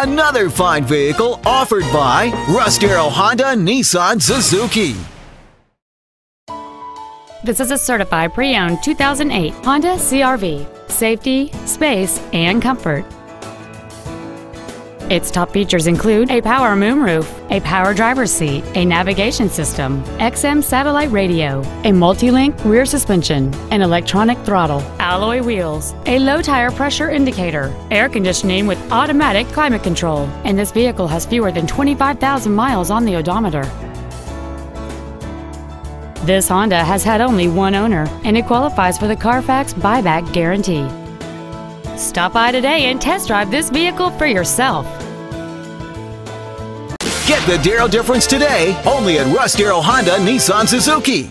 Another fine vehicle offered by Russ Darrow Honda Nissan Suzuki. This is a certified pre-owned 2008 Honda CR-V. Safety, space, and comfort. Its top features include a power moonroof, a power driver's seat, a navigation system, XM satellite radio, a multi-link rear suspension, an electronic throttle, alloy wheels, a low tire pressure indicator, air conditioning with automatic climate control, and this vehicle has fewer than 25,000 miles on the odometer. This Honda has had only one owner, and it qualifies for the Carfax buyback guarantee. Stop by today and test drive this vehicle for yourself. Get the Darrow difference today only at Russ Darrow Honda Nissan Suzuki.